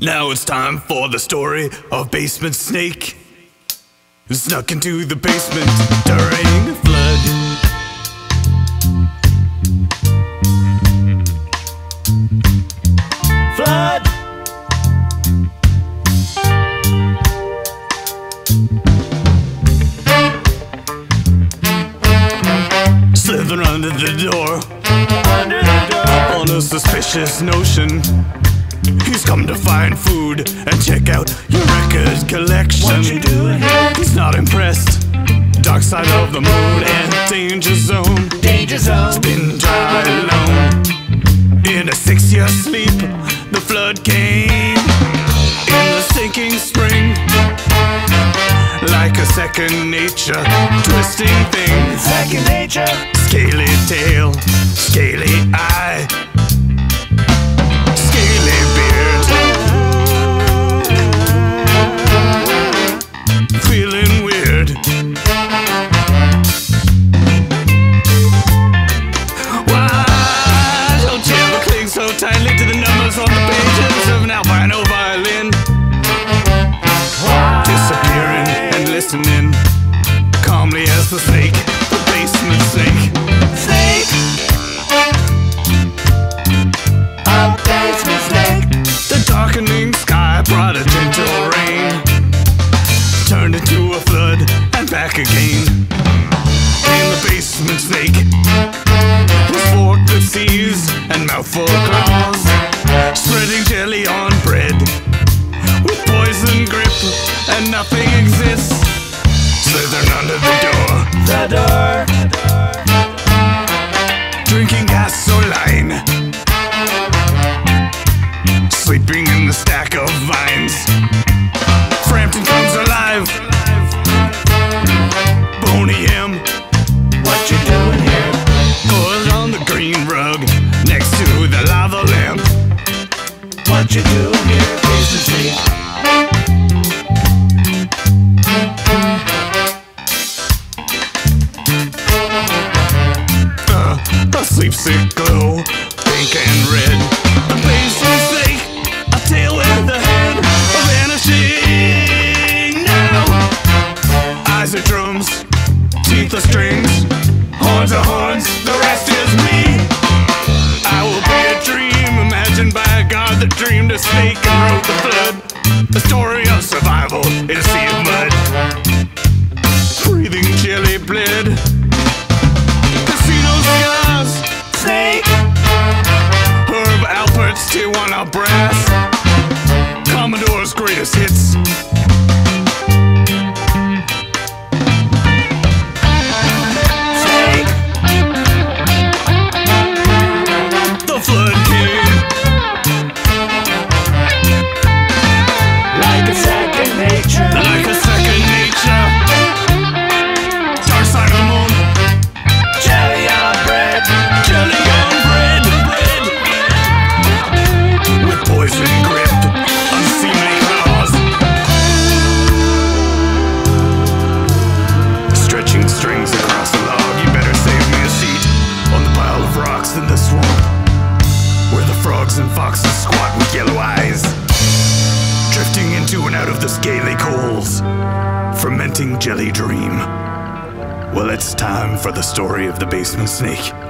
Now it's time for the story of Basement Snake. Snuck into the basement during a flood. Flood. Slither under the door Under the door. on a suspicious notion. He's come to find food and check out your record collection. What you doing? He's not impressed. Dark side of the moon and danger zone. Danger zone. Been dry alone. In a six year sleep, the flood came. In the sinking spring, like a second nature, twisting things. Second nature. Scaly tail, scaly eye, listening calmly as the snake, the basement snake. Snake. A basement snake. The darkening sky brought a gentle rain, turned into a flood and back again. In the basement snake, with forked with seas and mouthful of claws, spreading jelly on bread, with poison grip and nothing exists. Slithering under the door, The door. Breathing jelly scaly coals. Fermenting jelly dream. Well, it's time for the story of the basement snake.